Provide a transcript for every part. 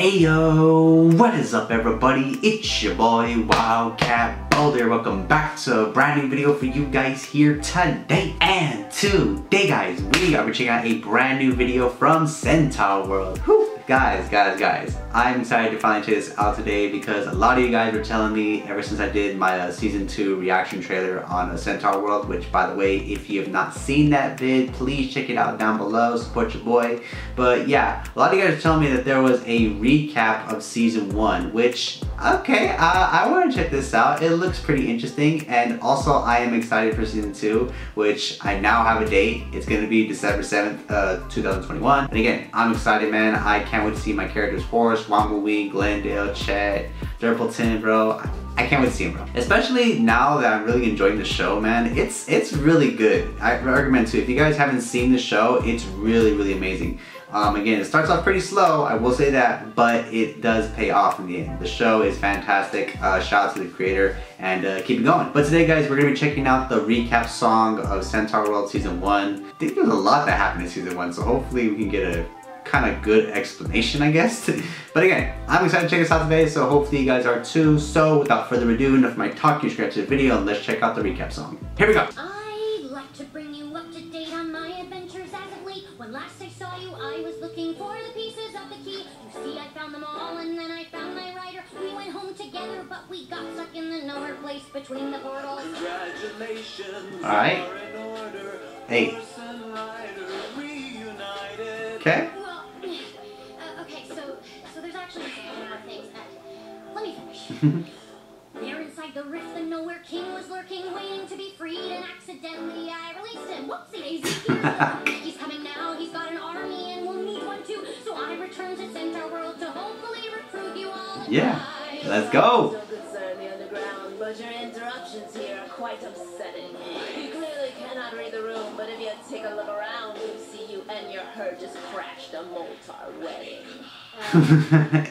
Ayo, what is up everybody? It's your boy Wildcat Boulder. Welcome back to a brand new video for you guys here today. And today guys, we are checking out a brand new video from Centaurworld. Whew. Guys, guys, guys, I'm excited to finally check this out today because a lot of you guys were telling me ever since I did my uh, season 2 reaction trailer on uh, Centaurworld, which by the way, if you have not seen that vid, please check it out down below, support your boy. But yeah, a lot of you guys are telling me that there was a recap of season 1, which, okay, uh, I want to check this out. It looks pretty interesting and also I am excited for season 2, which I now have a date. It's going to be December 7th, uh, 2021. And again, I'm excited man, I can't can't wait to see my characters Forrest, Wammawink, Glendale, Ched, Durpleton, bro. I can't wait to see him, bro. Especially now that I'm really enjoying the show, man. It's it's really good. I recommend too. If you guys haven't seen the show, it's really, really amazing. Um, again, it starts off pretty slow, I will say that, but it does pay off in the end. The show is fantastic. Uh, shout out to the creator and uh, keep it going. But today, guys, we're gonna be checking out the recap song of Centaurworld Season 1. I think there's a lot that happened in Season 1, so hopefully we can get a kind of good explanation, I guess. but again, I'm excited to check this out today, so hopefully you guys are too. So without further ado, enough of my talk, you scratch the video and let's check out the recap song. Here we go. I'd like to bring you up to date on my adventures as of late. When last I saw you, I was looking for the pieces of the key. You see, I found them all and then I found my rider. We went home together, but we got stuck in the nowhere place between the portals. Congratulations. All right. Hey. Okay. there inside the rift, the nowhere king was lurking, waiting to be freed, and accidentally I released him. Whoopsie daisy. he's coming now, he's got an army, and we'll need one too. So I return to Centaurworld to hopefully recruit you all. Yeah, let's go. But your interruptions here are quite upsetting. You clearly cannot read the room, but if you take a look around, you see you and your herd just crashed a Moltar wedding. Uh,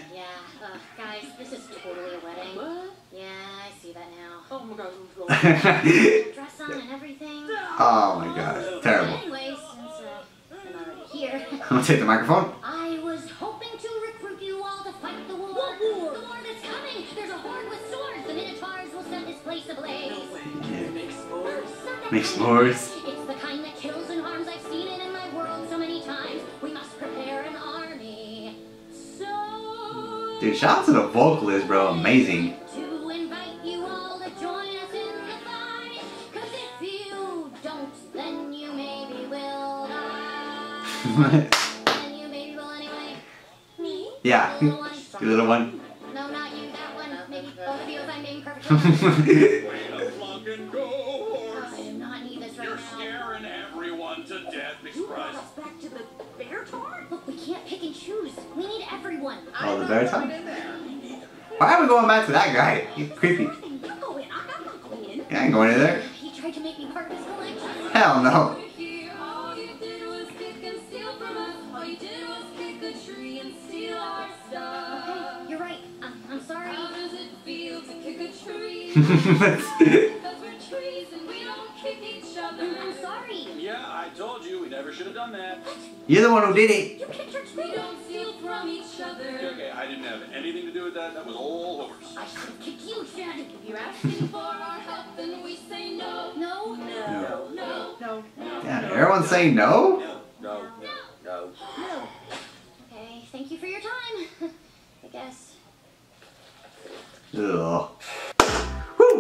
Oh my god, Dress on and everything. Oh my god, terrible. Anyway, since uh, I'm already here. I'm gonna take the microphone. I was hoping to recruit you all to fight the war. What war? The war that's coming. There's a horde with swords. The Minotaurs will set this place ablaze. No way. Yeah. Make s'mores. Make s'mores. It's the kind that kills and harms. I've seen it in my world so many times. We must prepare an army. So. Dude, shout out to the vocalist, bro. Amazing. Yeah. The little one. No, not you, that one. Maybe both of you if I'm being perfectly I do not need this right You're scaring everyone to death, Big Surprise. back to the bear tar? Look, we can't pick and choose. We need everyone. Oh, the bear tar? Why are we going back to that guy? He's creepy. Yeah, I ain't going in there. He tried to make me part of his collection. Hell no. Mm, yeah, I told you we never should have done that. You're the one who did it. You kicked your We don't steal from each other. Okay, I didn't have anything to do with that. That was all horse. I should have kicked you, Ched. If you're asking for our help, then we say no. No? No. No. No. No. no. Yeah, everyone's saying no? No. No. No. No. Okay, thank you for your time. I guess. Ugh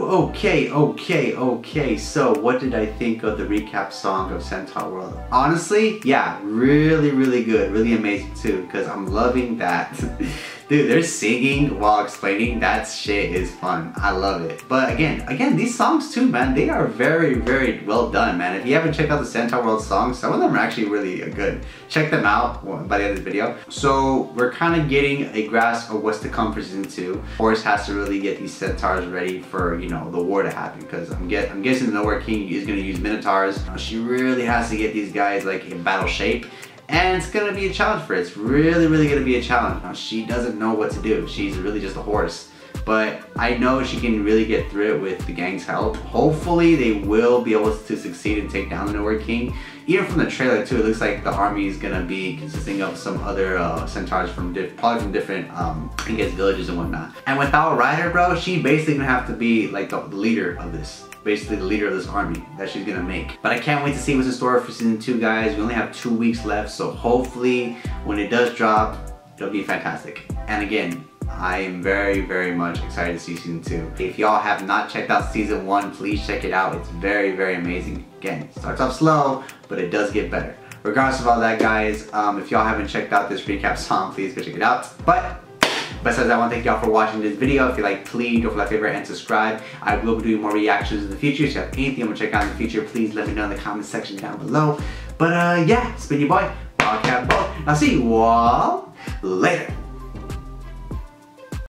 okay, okay, okay. So what did I think of the recap song of Centaurworld? Honestly, yeah, really, really good. Really amazing too, because I'm loving that. Dude, they're singing while explaining. That shit is fun. I love it. But again, again, these songs too, man, they are very, very well done, man. If you haven't checked out the Centaurworld songs, some of them are actually really good. Check them out by the end of the video. So we're kind of getting a grasp of what's to come for season two. Forrest has to really get these centaurs ready for, you know, the war to happen. Because I'm, get, I'm guessing the Nowhere King is going to use Minotaurs. She really has to get these guys like in battle shape and it's gonna be a challenge for her. It's really, really gonna be a challenge. Now, she doesn't know what to do. She's really just a horse. But I know she can really get through it with the gang's help. Hopefully they will be able to succeed and take down the Nowhere King. even from the trailer too, it looks like the army is gonna be consisting of some other uh, centaurs from probably from different, um, I guess, villages and whatnot. And without Rider, bro, she basically gonna have to be like the leader of this basically the leader of this army that she's gonna make. But I can't wait to see what's in store for season two, guys. We only have two weeks left, so hopefully when it does drop, it'll be fantastic. And again, I am very, very much excited to see season two. If y'all have not checked out season one, please check it out. It's very, very amazing. Again, starts off slow, but it does get better. Regardless of all that, guys, um, if y'all haven't checked out this recap song, please go check it out. But Besides, I want to thank y'all for watching this video. If you like, please don't forget to favorite and subscribe. I will be doing more reactions in the future. If you have anything you want to check out in the future, please let me know in the comment section down below. But uh, yeah, it's been your boy, Wildcat Bo. I'll see you all later.